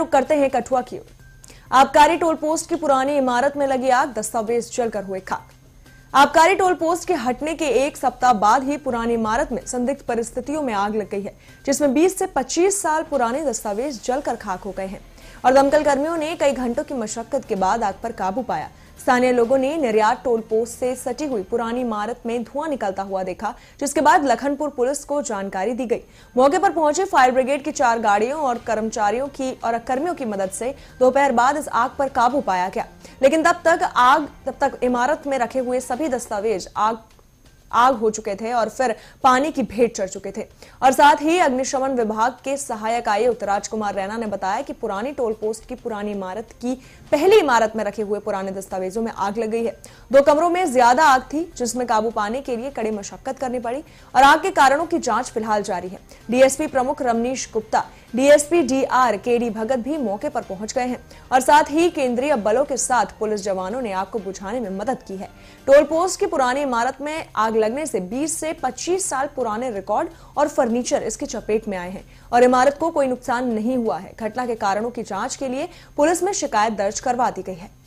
रुक करते हैं कठुआ की ओर। आबकारी टोल पोस्ट की पुरानी इमारत में लगी आग, दस्तावेज़ जलकर हुए खाक। आबकारी टोल पोस्ट के हटने के एक सप्ताह बाद ही पुरानी इमारत में संदिग्ध परिस्थितियों में आग लग गई है, जिसमें 20 से 25 साल पुराने दस्तावेज़ जलकर खाक हो गए हैं। और दमकल कर्मियों ने कई घंटों की मशक्कत के बाद आग पर काबू पाया। स्थानीय लोगों ने निर्यात टोल पोस्ट से सटी हुई पुरानी इमारत में धुआँ निकलता हुआ देखा, जिसके बाद लखनपुर पुलिस को जानकारी दी गई। मौके पर पहुँचे फायर ब्रिगेड की चार गाड़ियों और कर्मचारियों की और कर्मियों की मदद से दोपहर बाद इस आग पर काबू पाया गया। लेकिन तब तक आग, तब तक इमारत में रखे हुए Vidaslav Jež, a आग हो चुके थे और फिर पानी की भेंट चढ़ चुके थे। और साथ ही अग्निशमन विभाग के सहायक आयुक्त राजकुमार रैना ने बताया कि पुरानी टोल पोस्ट की पुरानी इमारत की पहली इमारत में रखे हुए पुराने दस्तावेजों में आग लग गई है। दो कमरों में ज़्यादा आग थी, जिसमें काबू पाने के लिए कड़ी मशक्कत करनी पड़ी और आग के कारणों की जाँच फ़िलहाल जारी है। डीएसपी प्रमुख Ramnish Gupta, DSP DR KD Bhagat भी मौके पर पहुँच गए हैं और साथ ही केंद्रीय बलों के साथ पुलिस जवानों ने आग को बुझाने में मदद की है। टोल पोस्ट की पुरानी इमारत में आग लगने से 20 से 25 साल पुराने रिकॉर्ड और फर्नीचर इसकी चपेट में आए हैं। और इमारत को कोई नुकसान नहीं हुआ है। घटना के कारणों की जाँच के लिए पुलिस में शिकायत दर्ज करवा दी गई है।